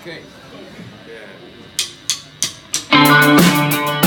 okay. Yeah.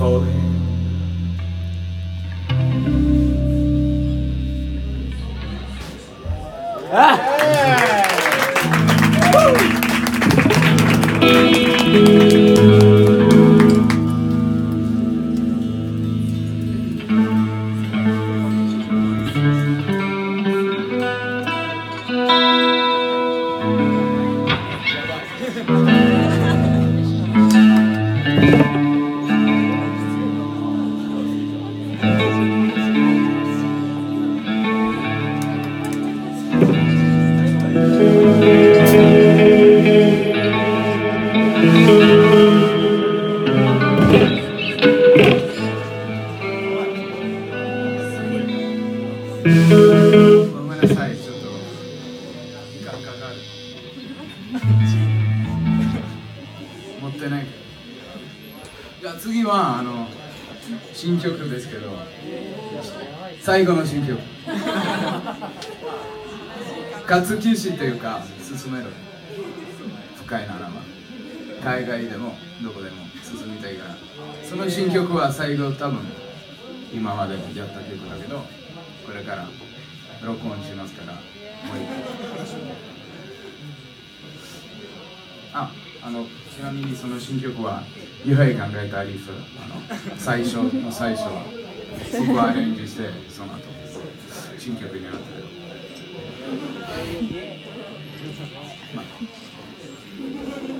falling じゃあ次はあの新曲ですけど最後の新曲。活休止というか進める深いならば。海外でもどこでも進みたいからその新曲は最後多分今までやった曲だけどこれから録音しますからもう一回。ああのちなみにその新曲はユハイ考えたリーフあの最初の最初そこをアレンジしてその後新曲になってる、ま あ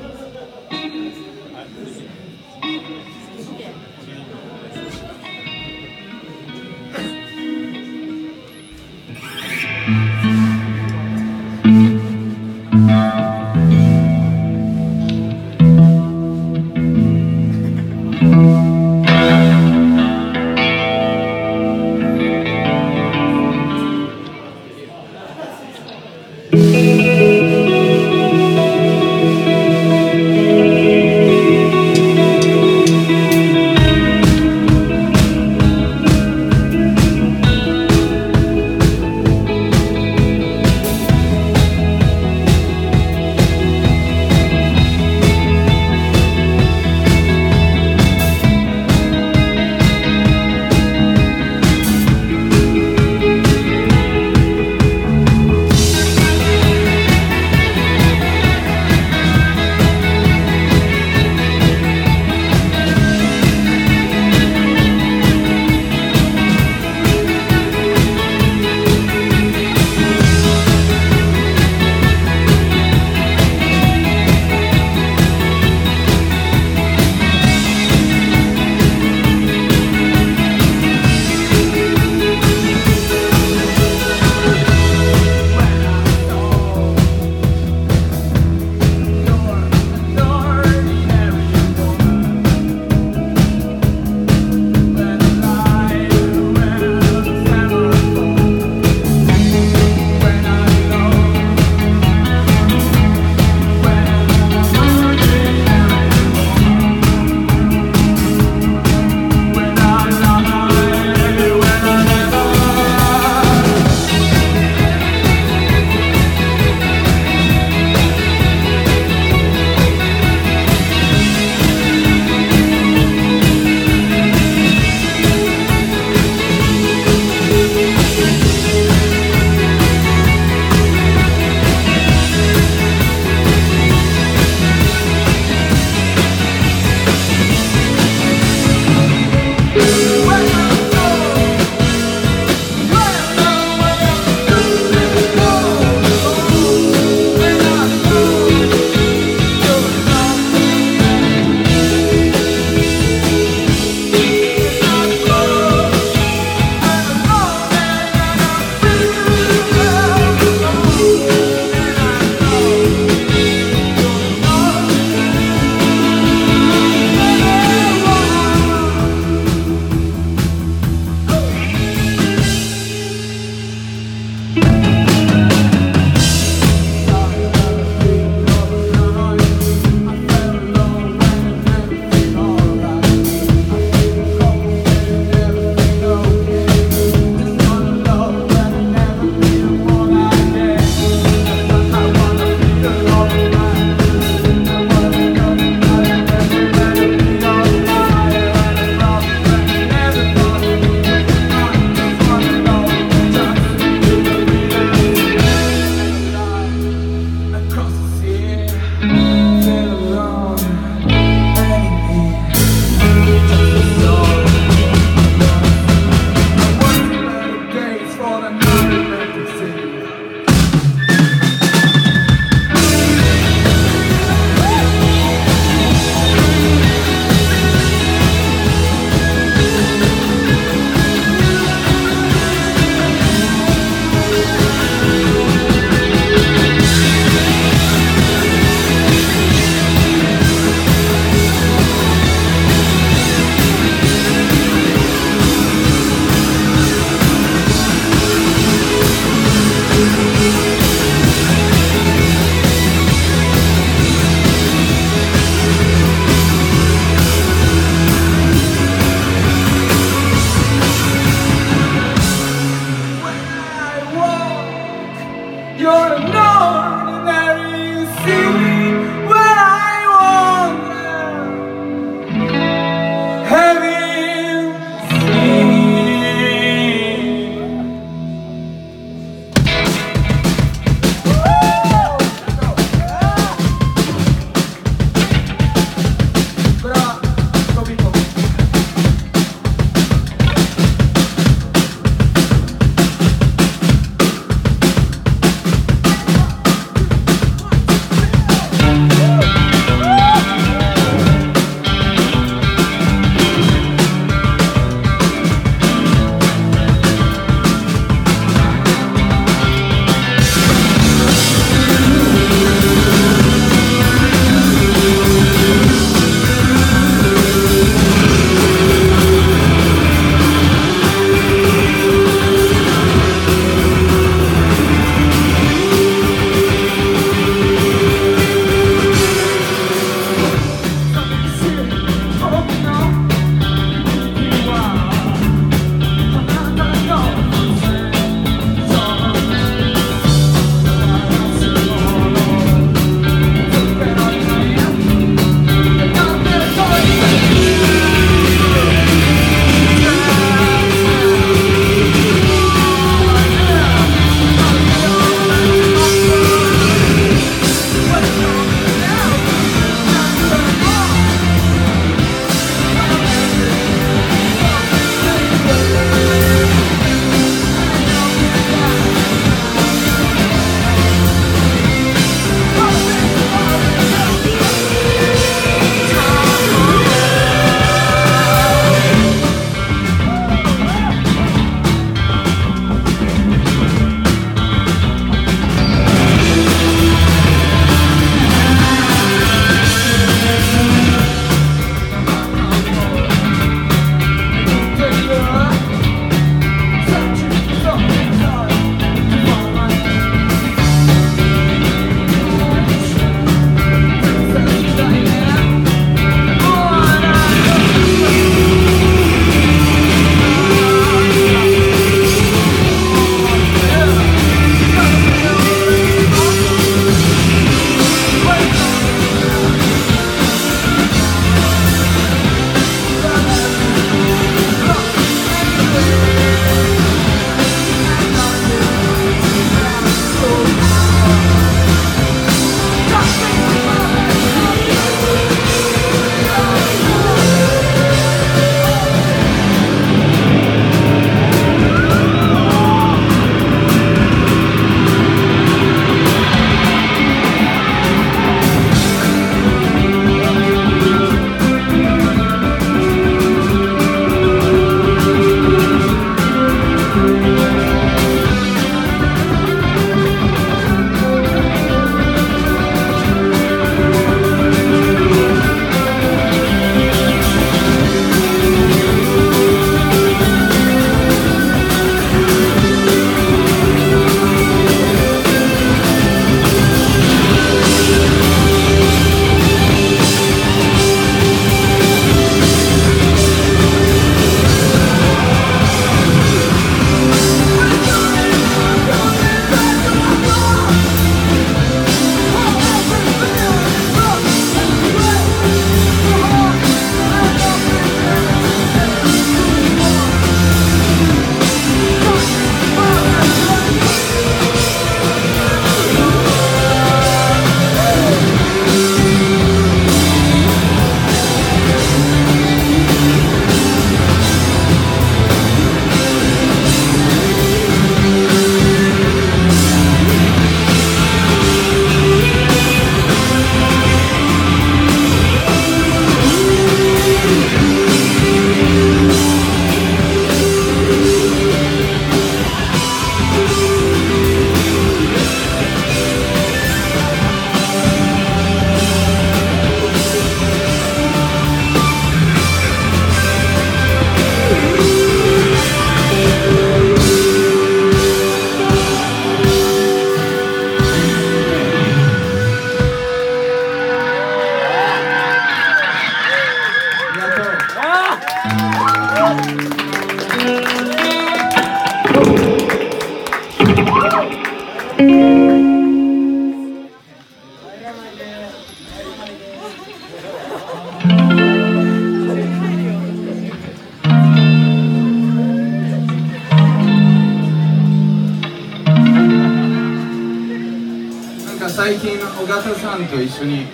azioni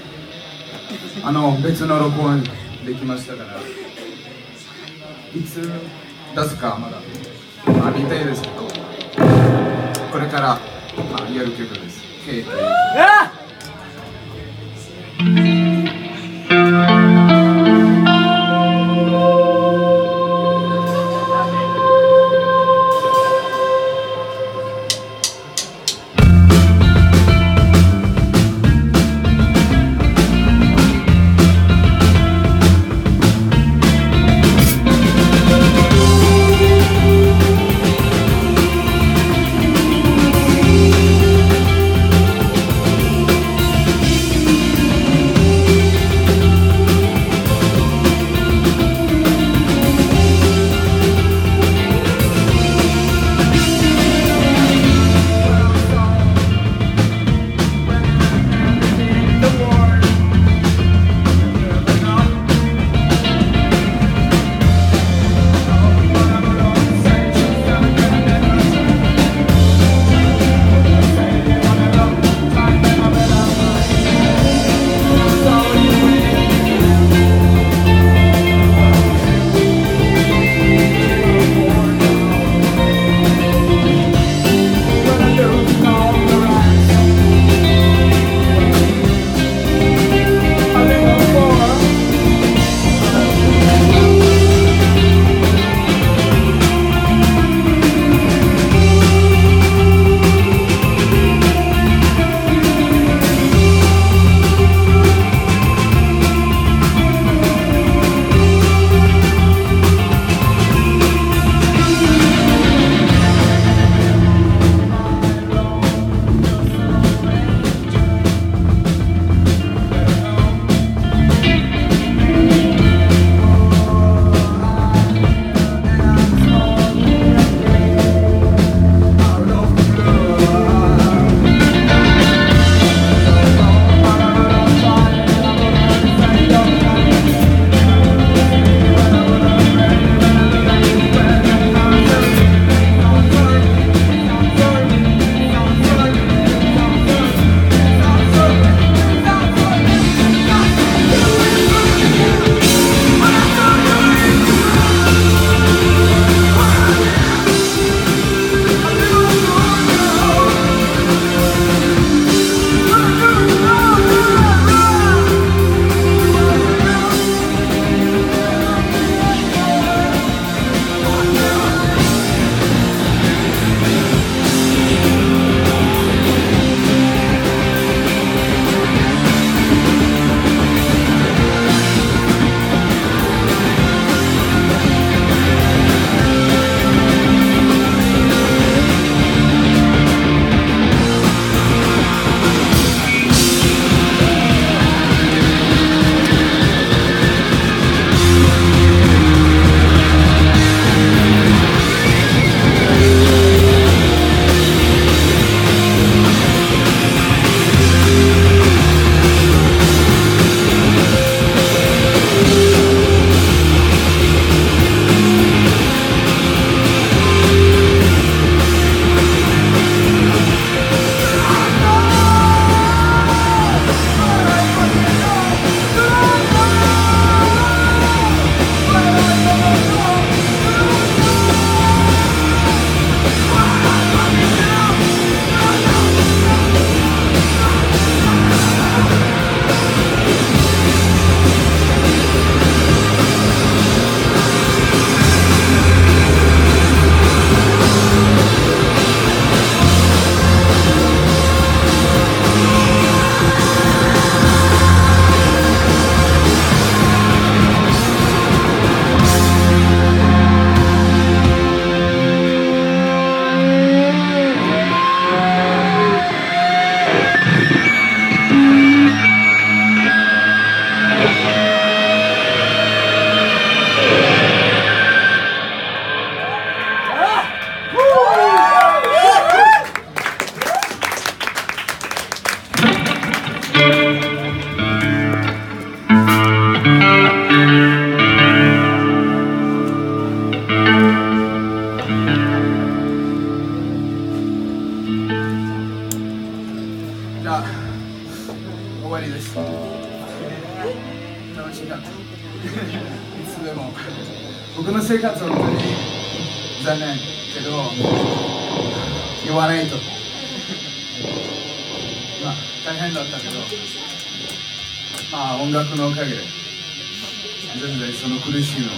全然その苦しいのは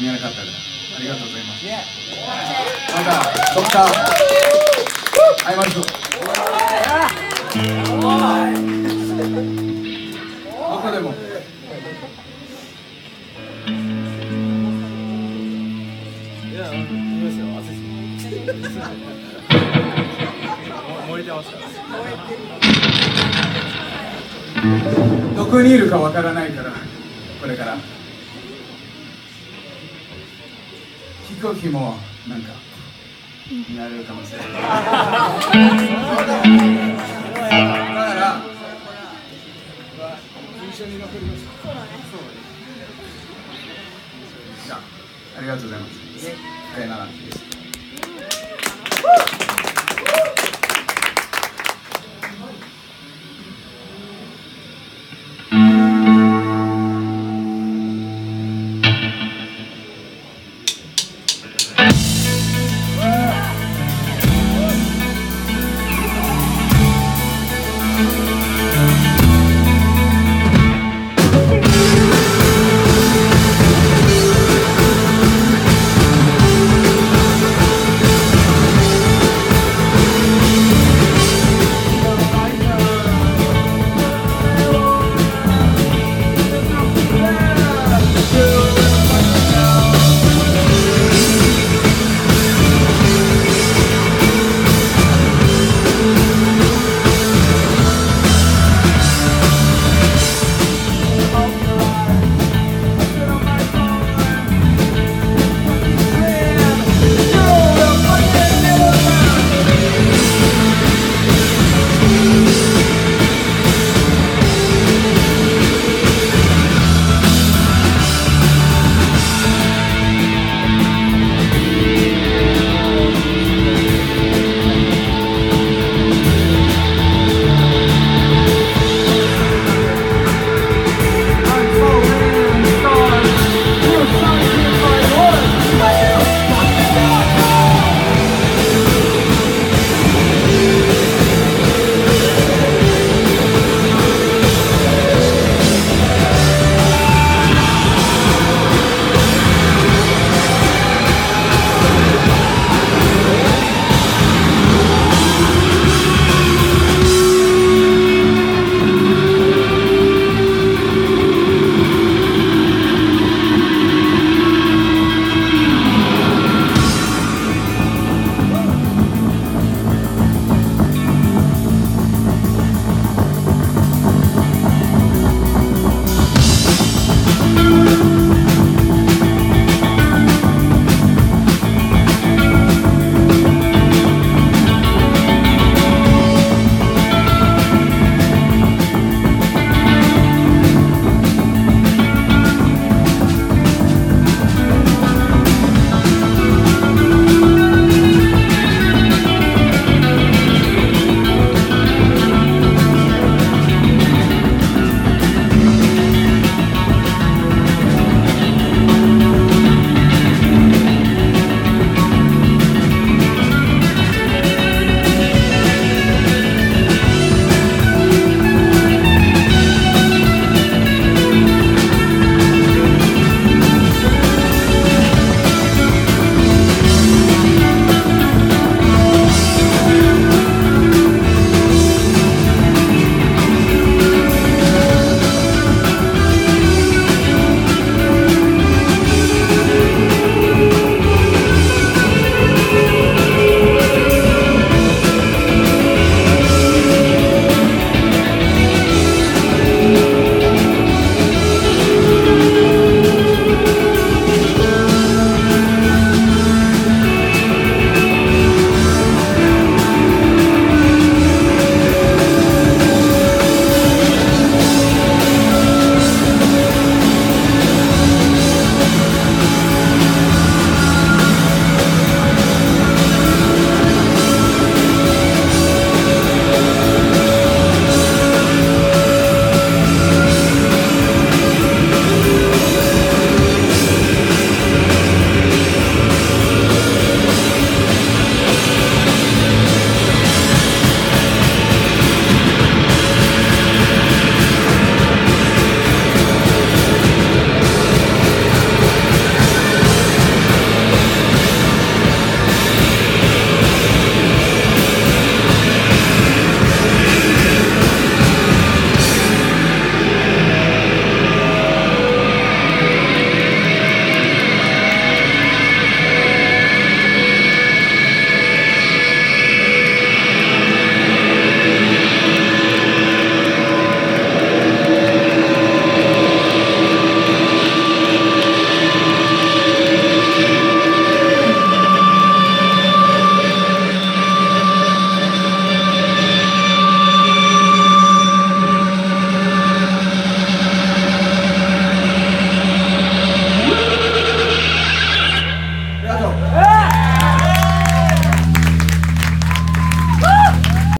見えなかったからありがとうございますまたドクター会いましょうどこでもいや、見ますよ、暑いし。燃えてますから。どこにいるかわからないから時もなんか見られるかもしれない。